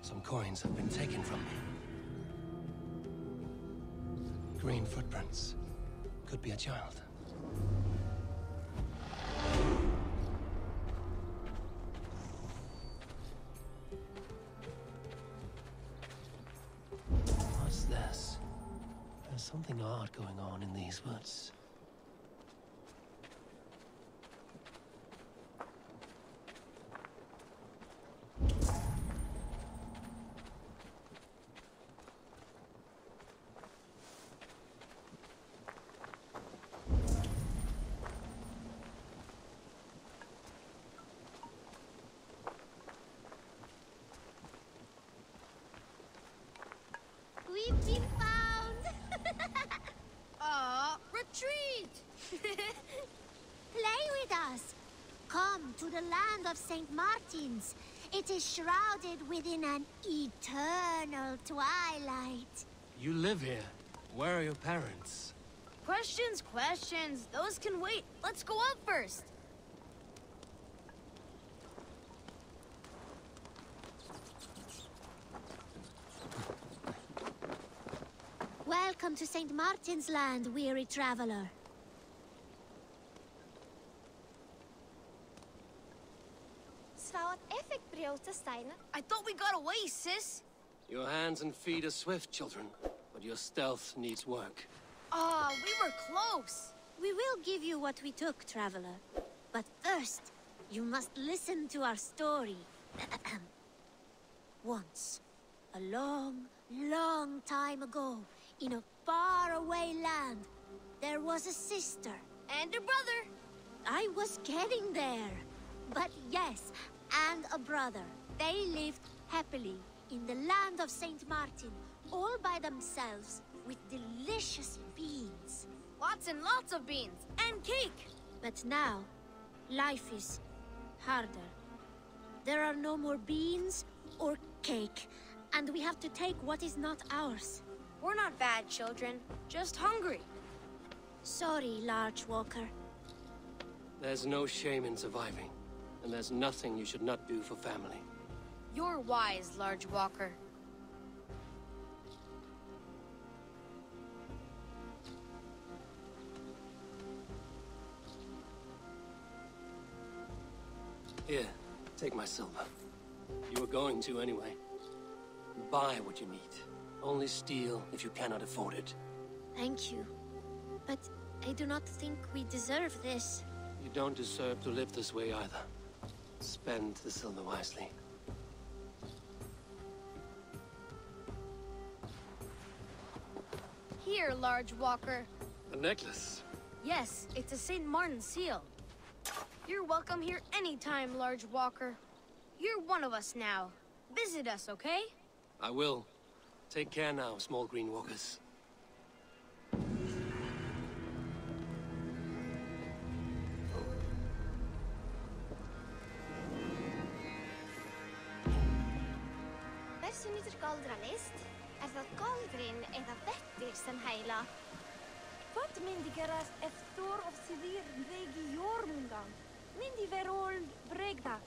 Some coins have been taken from me. Green footprints. Could be a child. Something odd going on in these woods. We've been Play with us. Come to the land of St. Martin's. It is shrouded within an eternal twilight. You live here. Where are your parents? Questions, questions. Those can wait. Let's go up first. Welcome to St. Martin's land, weary traveler. Sva ett effektbrott steinen. I thought we got away, sis. Your hands and feet are swift, children, but your stealth needs work. Ah, we were close. We will give you what we took, traveler. But first, you must listen to our story. Once, a long, long time ago, in a faraway land, there was a sister. And a brother. I was getting there. But yes, and a brother. They lived happily in the land of St. Martin, all by themselves, with delicious beans. Lots and lots of beans. And cake. But now, life is harder. There are no more beans or cake, and we have to take what is not ours. We're not bad children, just hungry. Sorry, Large Walker. There's no shame in surviving, and there's nothing you should not do for family. You're wise, Large Walker. Here, take my silver. You were going to anyway. Buy what you need. Only steal if you cannot afford it. Thank you. But I do not think we deserve this. You don't deserve to live this way either. Spend the silver wisely. Here, Large Walker. A necklace. Yes, it's a St. Martin seal. You're welcome here anytime, Large Walker. You're one of us now. Visit us, okay? I will. Take care now, small green walkers. sem yfir galdra er það galdrin eða vettir sem heila. Hvað myndi gerast eftir og því vegi jórmundan? Myndi verður bregða?